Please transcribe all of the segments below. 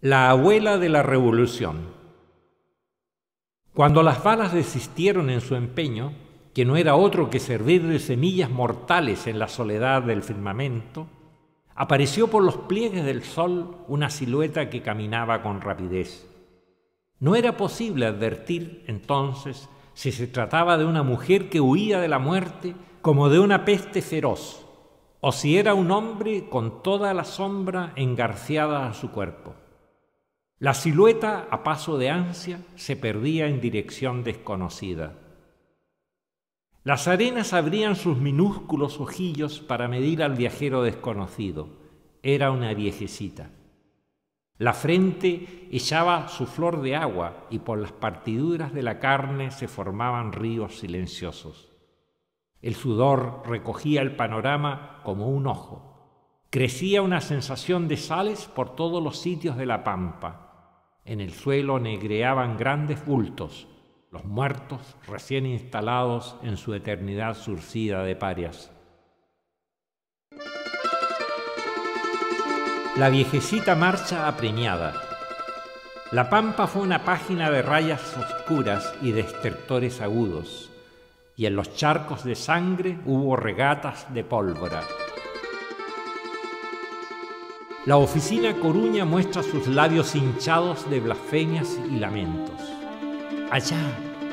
La abuela de la revolución. Cuando las balas desistieron en su empeño, que no era otro que servir de semillas mortales en la soledad del firmamento, apareció por los pliegues del sol una silueta que caminaba con rapidez. No era posible advertir entonces si se trataba de una mujer que huía de la muerte como de una peste feroz, o si era un hombre con toda la sombra engarciada a su cuerpo. La silueta, a paso de ansia, se perdía en dirección desconocida. Las arenas abrían sus minúsculos ojillos para medir al viajero desconocido. Era una viejecita. La frente echaba su flor de agua y por las partiduras de la carne se formaban ríos silenciosos. El sudor recogía el panorama como un ojo. Crecía una sensación de sales por todos los sitios de la pampa en el suelo negreaban grandes bultos, los muertos recién instalados en su eternidad surcida de parias. La viejecita marcha apremiada. La pampa fue una página de rayas oscuras y de estertores agudos, y en los charcos de sangre hubo regatas de pólvora. La oficina Coruña muestra sus labios hinchados de blasfemias y lamentos. Allá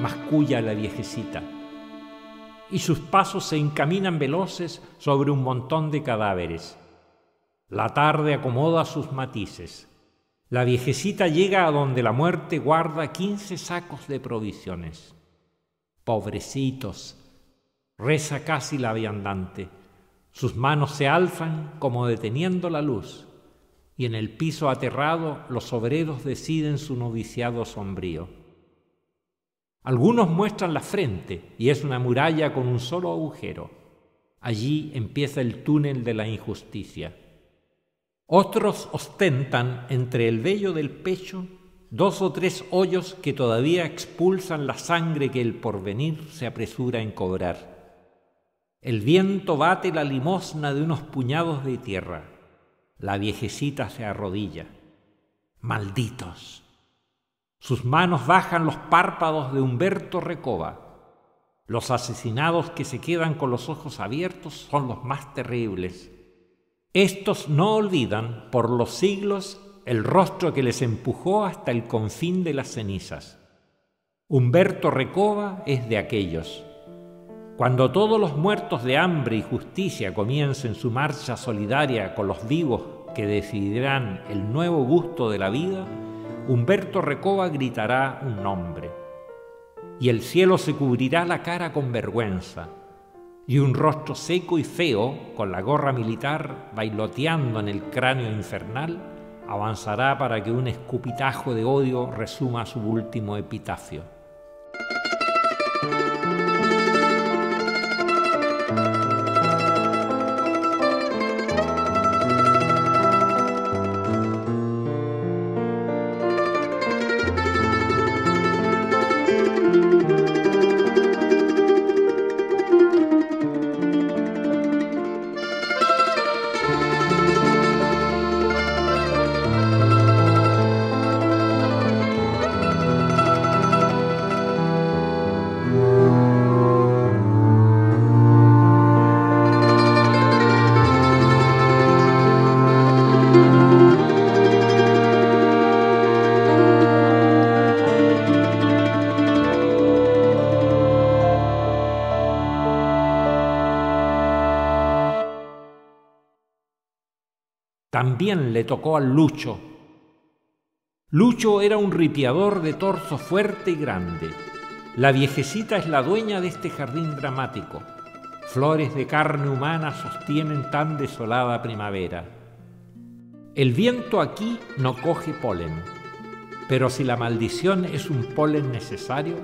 masculla la viejecita. Y sus pasos se encaminan veloces sobre un montón de cadáveres. La tarde acomoda sus matices. La viejecita llega a donde la muerte guarda quince sacos de provisiones. Pobrecitos, reza casi la viandante. Sus manos se alzan como deteniendo la luz y en el piso aterrado los obreros deciden su noviciado sombrío. Algunos muestran la frente y es una muralla con un solo agujero. Allí empieza el túnel de la injusticia. Otros ostentan entre el vello del pecho dos o tres hoyos que todavía expulsan la sangre que el porvenir se apresura en cobrar. El viento bate la limosna de unos puñados de tierra. La viejecita se arrodilla. Malditos. Sus manos bajan los párpados de Humberto Recoba. Los asesinados que se quedan con los ojos abiertos son los más terribles. Estos no olvidan por los siglos el rostro que les empujó hasta el confín de las cenizas. Humberto Recoba es de aquellos. Cuando todos los muertos de hambre y justicia comiencen su marcha solidaria con los vivos que decidirán el nuevo gusto de la vida, Humberto Recoba gritará un nombre. Y el cielo se cubrirá la cara con vergüenza, y un rostro seco y feo, con la gorra militar bailoteando en el cráneo infernal, avanzará para que un escupitajo de odio resuma su último epitafio. También le tocó al Lucho. Lucho era un ripiador de torso fuerte y grande. La viejecita es la dueña de este jardín dramático. Flores de carne humana sostienen tan desolada primavera. El viento aquí no coge polen, pero si la maldición es un polen necesario,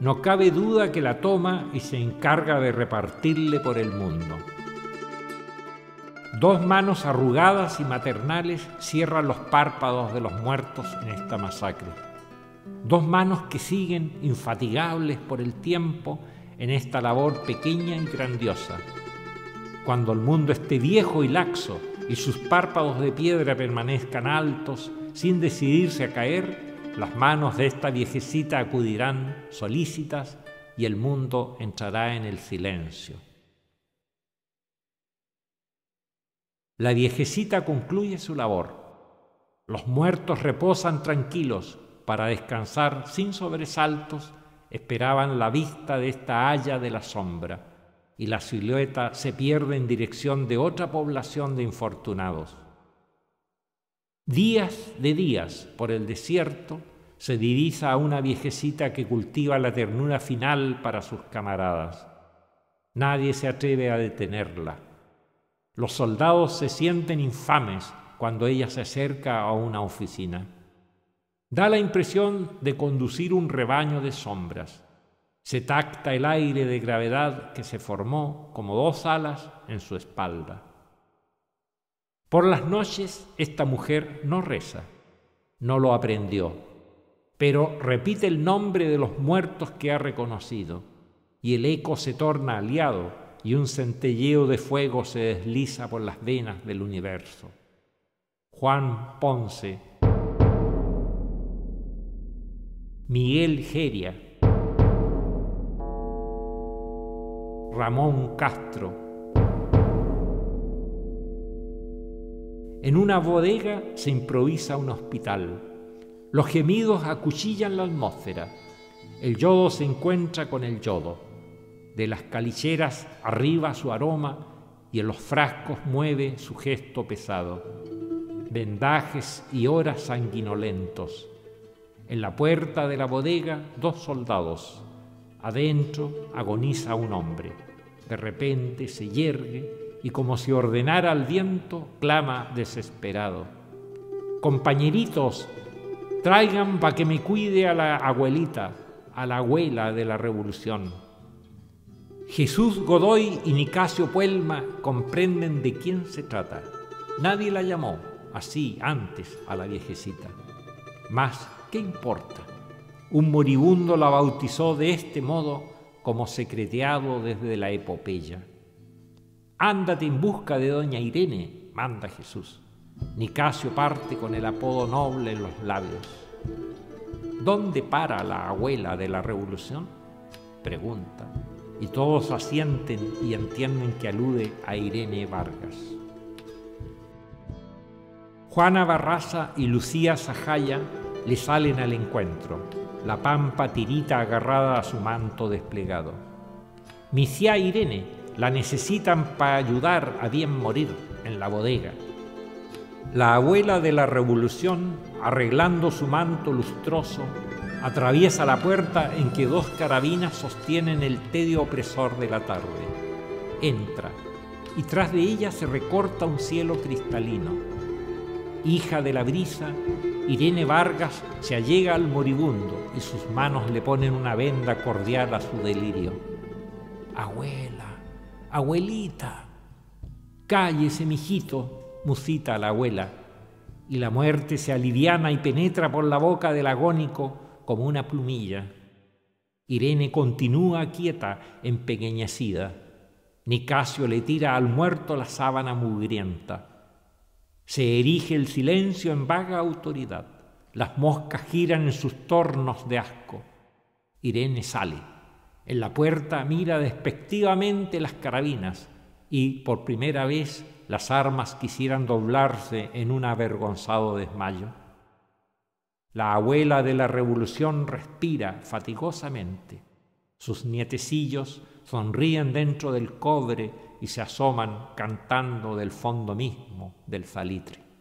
no cabe duda que la toma y se encarga de repartirle por el mundo. Dos manos arrugadas y maternales cierran los párpados de los muertos en esta masacre. Dos manos que siguen infatigables por el tiempo en esta labor pequeña y grandiosa. cuando el mundo esté viejo y laxo y sus párpados de piedra permanezcan altos sin decidirse a caer, las manos de esta viejecita acudirán solícitas y el mundo entrará en el silencio. La viejecita concluye su labor. Los muertos reposan tranquilos para descansar sin sobresaltos, esperaban la vista de esta haya de la sombra y la silueta se pierde en dirección de otra población de infortunados. Días de días por el desierto se divisa a una viejecita que cultiva la ternura final para sus camaradas. Nadie se atreve a detenerla. Los soldados se sienten infames cuando ella se acerca a una oficina. Da la impresión de conducir un rebaño de sombras. Se tacta el aire de gravedad que se formó como dos alas en su espalda. Por las noches esta mujer no reza, no lo aprendió, pero repite el nombre de los muertos que ha reconocido, y el eco se torna aliado y un centelleo de fuego se desliza por las venas del universo. Juan Ponce, Miguel Geria, Ramón Castro. En una bodega se improvisa un hospital. Los gemidos acuchillan la atmósfera. El yodo se encuentra con el yodo. De las calicheras arriba su aroma y en los frascos mueve su gesto pesado. Vendajes y horas sanguinolentos. En la puerta de la bodega dos soldados. Adentro agoniza un hombre. De repente se yergue y como si ordenara al viento, clama desesperado. Compañeritos, traigan para que me cuide a la abuelita, a la abuela de la revolución. Jesús Godoy y Nicasio Puelma comprenden de quién se trata. Nadie la llamó así antes a la viejecita. Mas, ¿qué importa? Un moribundo la bautizó de este modo como secreteado desde la epopeya. Ándate en busca de doña Irene, manda Jesús. Nicasio parte con el apodo noble en los labios. ¿Dónde para la abuela de la revolución? Pregunta, y todos asienten y entienden que alude a Irene Vargas. Juana Barraza y Lucía Sajaya le salen al encuentro la pampa tirita agarrada a su manto desplegado. Misia Irene la necesitan para ayudar a bien morir en la bodega. La abuela de la revolución, arreglando su manto lustroso, atraviesa la puerta en que dos carabinas sostienen el tedio opresor de la tarde. Entra, y tras de ella se recorta un cielo cristalino. Hija de la brisa, Irene Vargas se allega al moribundo y sus manos le ponen una venda cordial a su delirio. Abuela, abuelita, cállese, mijito, musita la abuela, y la muerte se aliviana y penetra por la boca del agónico como una plumilla. Irene continúa quieta, empequeñecida. Nicasio le tira al muerto la sábana mugrienta. Se erige el silencio en vaga autoridad. Las moscas giran en sus tornos de asco. Irene sale. En la puerta mira despectivamente las carabinas y por primera vez las armas quisieran doblarse en un avergonzado desmayo. La abuela de la revolución respira fatigosamente. Sus nietecillos sonríen dentro del cobre y se asoman cantando del fondo mismo del salitre.